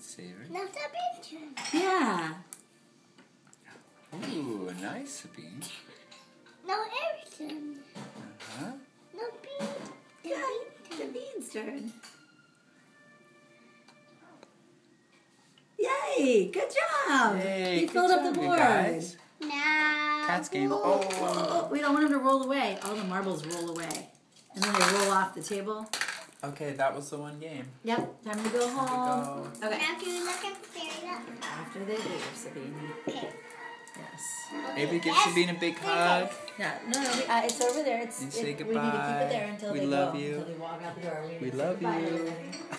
Saber. Now Sabine's turn. Yeah. Ooh, nice, Sabine. No, Eric's turn. Uh-huh. Now Bean. Yeah. David's turn. Yay! Good job. Yay, you good filled up job, the you board. guys. Now. Cats game. Oh, Oh. oh, we don't want them to roll away. All the marbles roll away, and then they roll off the table. Okay, that was the one game. Yep. Time to go home. go. Okay. After they leave, Sabine. Okay. Yes. Maybe give Yes. Sabine a big hug. Yeah. No, no. We, uh, it's over there. It's. And it- say We need to keep it there until We they love go. you. Until they walk out the door. We, We love you. everybody.